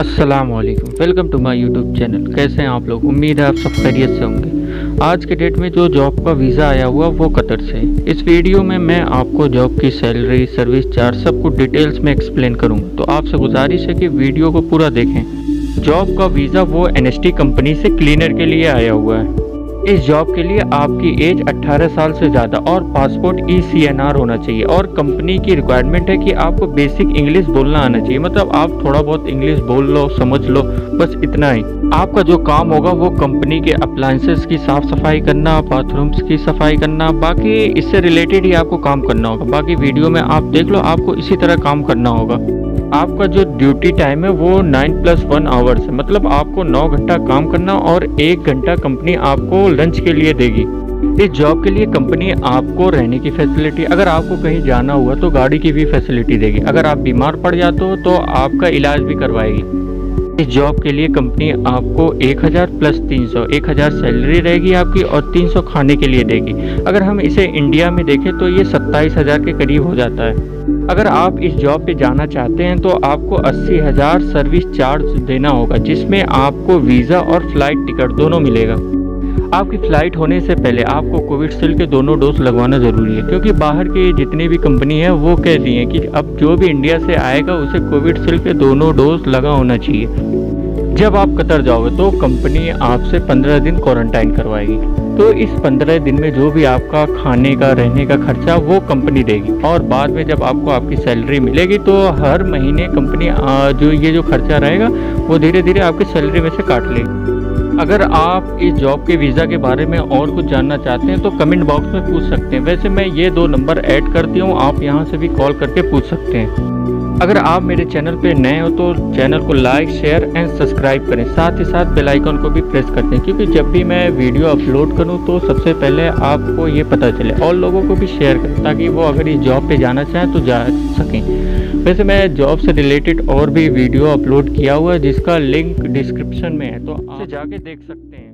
अस्सलाम वालेकुम welcome to my YouTube channel कैसे हैं आप लोग? उम्मीद है आप सब खैरियत से होंगे। आज के डेट में जो जॉब का वीज़ा आया हुआ, वो कतर से इस वीडियो में मैं आपको जॉब की सैलरी सर्विस चार्ज सब कुछ डिटेल्स में एक्सप्लेन करूँगा तो आपसे गुजारिश है कि वीडियो को पूरा देखें। जॉब का वीज़ा वो NST कंपनी से क्लीनर के लिए आया हुआ है। इस जॉब के लिए आपकी एज 18 साल से ज़्यादा और passport E C N R होना चाहिए। और कंपनी की रिक्वायरमेंट है कि आपको बेसिक इंग्लिश बोलना आना चाहिए। मतलब आप थोड़ा बहुत इंग्लिश बोल लो, समझ लो, बस इतना ही। आपका जो काम होगा वो कंपनी के अप्लायंसेस की साफ़ सफ़ाई करना बाथरूम्स की सफ़ाई करना, बाकी इससे रिलेटेड ही आपको काम करना होगा। बाकी वीडियो में आप देख लो, आपको इसी तरह काम करना होगा। आपका जो ड्यूटी टाइम है, वो नाइन प्लस वन आवर्स है। मतलब आपको नौ घंटा काम करना और एक घंटा कंपनी आपको लंच के लिए देगी। इस जॉब के लिए कंपनी आपको रहने की फैसिलिटी अगर आपको कहीं जाना हुआ तो गाड़ी की भी फैसिलिटी देगी। अगर आप बीमार पड़ जाते हो तो आपका इलाज भी करवाएगी। इस जॉब के लिए कंपनी आपको 1000 प्लस 300 1000 सैलरी रहेगी आपकी और 300 खाने के लिए देगी। अगर हम इसे इंडिया में देखें तो ये सत्ताईस हज़ार के करीब हो जाता है। अगर आप इस जॉब पे जाना चाहते हैं तो आपको अस्सी हज़ार सर्विस चार्ज देना होगा, जिसमें आपको वीज़ा और फ़्लाइट टिकट दोनों मिलेगा। आपकी फ़्लाइट होने से पहले आपको कोविडशील्ड के दोनों डोज लगवाना ज़रूरी है, क्योंकि बाहर के जितनी भी कंपनी हैं, वो कह दी है कि अब जो भी इंडिया से आएगा, उसे कोविडशील्ड के दोनों डोज लगा होना चाहिए। जब आप कतर जाओगे तो कंपनी आपसे पंद्रह दिन क्वारंटाइन करवाएगी। तो इस पंद्रह दिन में जो भी आपका खाने का, रहने का खर्चा वो कंपनी देगी। और बाद में जब आपको आपकी सैलरी मिलेगी तो हर महीने कंपनी जो ये जो खर्चा रहेगा, वो धीरे धीरे आपकी सैलरी में से काट लेगी। अगर आप इस जॉब के वीज़ा के बारे में और कुछ जानना चाहते हैं तो कमेंट बॉक्स में पूछ सकते हैं। वैसे मैं ये दो नंबर ऐड करती हूँ, आप यहाँ से भी कॉल करके पूछ सकते हैं। अगर आप मेरे चैनल पे नए हो तो चैनल को लाइक, शेयर एंड सब्सक्राइब करें। साथ ही साथ बेल आइकन को भी प्रेस करते हैं क्योंकि जब भी मैं वीडियो अपलोड करूँ तो सबसे पहले आपको ये पता चले और लोगों को भी शेयर करें, ताकि वो अगर इस जॉब पे जाना चाहें तो जा सकें। वैसे मैं जॉब से रिलेटेड और भी वीडियो अपलोड किया हुआ है, जिसका लिंक डिस्क्रिप्शन में है तो आप जाके देख सकते हैं।